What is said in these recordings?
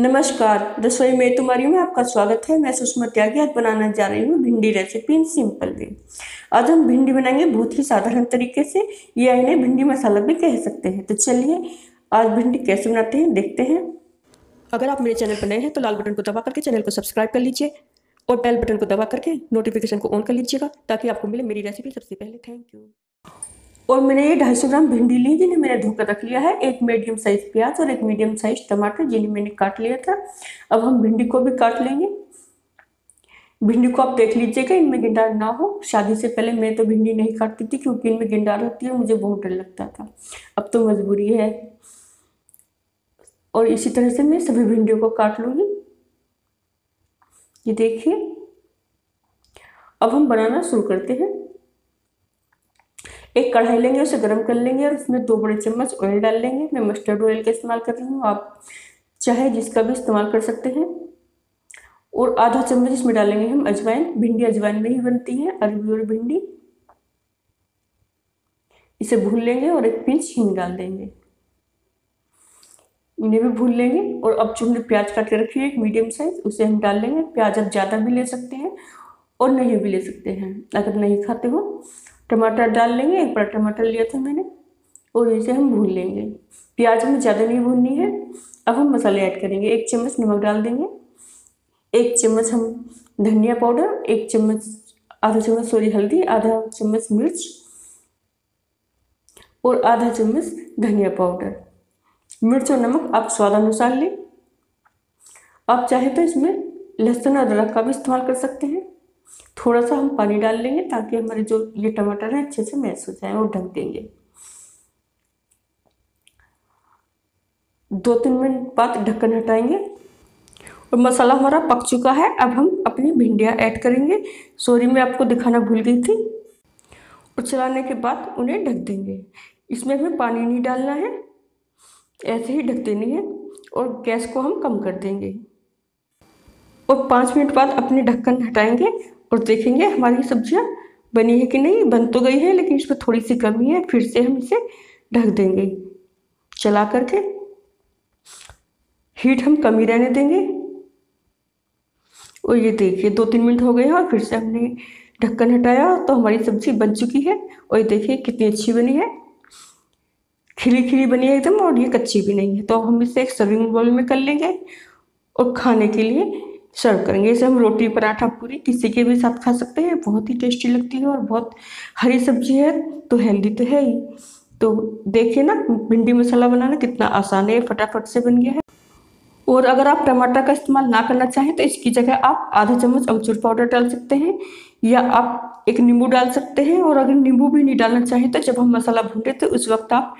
नमस्कार। रसोई में तुम्हारी में आपका स्वागत है। मैं सुषमा त्यागी, आज बनाना जा रही हूँ भिंडी रेसिपी इन सिंपल वे आज हम भिंडी बनाएँगे बहुत ही साधारण तरीके से। या इन्हें भिंडी मसाला भी कह सकते हैं। तो चलिए, आज भिंडी कैसे बनाते हैं देखते हैं। अगर आप मेरे चैनल पर नए हैं तो लाल बटन को दबा करके चैनल को सब्सक्राइब कर लीजिए और बेल बटन को दबा करके नोटिफिकेशन को ऑन कर लीजिएगा, ताकि आपको मिले मेरी रेसिपी सबसे पहले। थैंक यू और मैंने ये ढाई सौ ग्राम भिंडी ली जिन्हें मैंने धोकर रख लिया है। एक मीडियम साइज़ प्याज और एक मीडियम साइज़ टमाटर जिन्हें मैंने काट लिया था। अब हम भिंडी को भी काट लेंगे। भिंडी को आप देख लीजिएगा, इनमें गिंडार ना हो। शादी से पहले मैं तो भिंडी नहीं काटती थी क्योंकि इनमें गिंडार होती है, मुझे बहुत डर लगता था। अब तो मजबूरी है। और इसी तरह से मैं सभी भिंडियों को काट लूँगी। ये देखिए। अब हम बनाना शुरू करते हैं। एक कढ़ाई लेंगे, उसे गर्म कर लेंगे और उसमें दो बड़े चम्मच ऑयल डाल लेंगे। मैं मस्टर्ड ऑयल का इस्तेमाल कर रही हूँ, आप चाहे जिसका भी इस्तेमाल कर सकते हैं। और आधा चम्मच इसमें डालेंगे हम अजवाइन। भिंडी अजवाइन में ही बनती है, अरबी और भिंडी। इसे भून लेंगे और एक पिंच हींग डाल देंगे। इन्हें भी भून लेंगे और अब जो हमने प्याज काट के रखी है, एक मीडियम साइज़ उसे हम डाल लेंगे। प्याज आप ज़्यादा भी ले सकते हैं और नहीं भी ले सकते हैं, अगर नहीं खाते हो। टमाटर डाल लेंगे, एक बड़ा टमाटर लिया था मैंने, और इसे हम भून लेंगे। प्याज हमें ज़्यादा नहीं भूननी है। अब हम मसाले ऐड करेंगे। एक चम्मच नमक डाल देंगे। एक चम्मच हम धनिया पाउडर, एक चम्मच, आधा चम्मच, सॉरी, हल्दी, आधा चम्मच मिर्च, और आधा चम्मच धनिया पाउडर। मिर्च और नमक आप स्वाद अनुसार लें। आप चाहे तो इसमें लहसुन अदरक का भी इस्तेमाल कर सकते हैं। थोड़ा सा हम पानी डाल लेंगे ताकि हमारे जो ये टमाटर है अच्छे से मैश हो जाए और ढक देंगे। दो तीन मिनट बाद ढक्कन हटाएँगे और मसाला हमारा पक चुका है। अब हम अपनी भिंडियाँ ऐड करेंगे। सॉरी, मैं आपको दिखाना भूल गई थी। और चलाने के बाद उन्हें ढक देंगे। इसमें हमें पानी नहीं डालना है। ऐसे ही ढक देनी है और गैस को हम कम कर देंगे। और पाँच मिनट बाद अपने ढक्कन हटाएँगे। और देखेंगे हमारी सब्ज़ियाँ बनी है कि नहीं, बन तो गई है, लेकिन इसमें थोड़ी सी कमी है, फिर से हम इसे ढक देंगे। चला करके हीट हम कमी रहने देंगे। और ये देखिए दो तीन मिनट हो गए हैं और फिर से हमने ढक्कन हटाया तो हमारी सब्ज़ी बन चुकी है। और ये देखिए कितनी अच्छी बनी है। खिली खिली बनी है एकदम, और ये कच्ची भी नहीं है। तो हम इसे एक सर्विंग बॉल में कर लेंगे। और खाने के लिए सर्व करेंगे। इसे हम रोटी, पराठा पूरी किसी के भी साथ खा सकते हैं, बहुत ही टेस्टी लगती है और बहुत हरी सब्ज़ी है तो हेल्दी तो है ही। तो देखिए ना, भिंडी मसाला बनाना कितना आसान है, फटाफट से बन गया है। और अगर आप टमाटर का इस्तेमाल ना करना चाहें तो इसकी जगह आप आधा चम्मच अमचूर पाउडर डाल सकते हैं, या आप एक नींबू डाल सकते हैं, और अगर नींबू भी नहीं डालना चाहें तो जब हम मसाला भूनते तो उस वक्त आप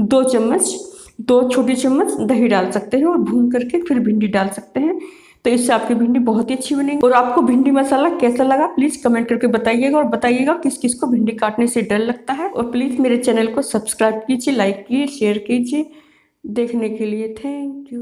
दो चम्मच, दो छोटी चम्मच दही डाल सकते हैं, और भून करके फिर भिंडी डाल सकते हैं। तो इससे आपकी भिंडी बहुत ही अच्छी बनेगी। और आपको भिंडी मसाला कैसा लगा प्लीज़ कमेंट करके बताइएगा और बताइएगा किस किस को भिंडी काटने से डर लगता है। और प्लीज़ मेरे चैनल को सब्सक्राइब कीजिए लाइक कीजिए शेयर कीजिए। देखने के लिए थैंक यू